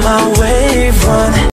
my wave, run